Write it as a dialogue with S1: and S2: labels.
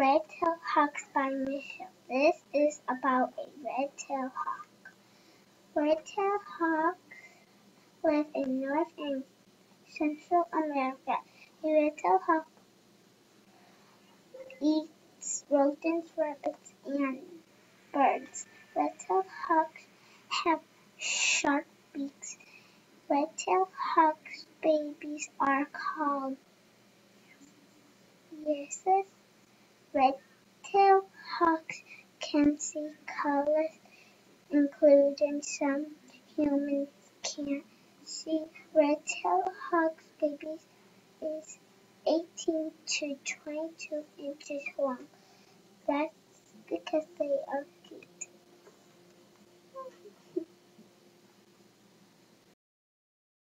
S1: Red-tailed hawks by Michelle. This is about a red-tailed hawk. Red-tailed hawks live in North and Central America. A red-tailed hawk eats rodents, rabbits, and birds. Red-tailed hawks have sharp beaks. Red-tailed hawks' babies are called yearlings. Red-tailed hawks can see colors, including some humans can't see. Red-tailed hawks' babies is 18 to 22 inches long.